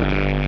Yeah.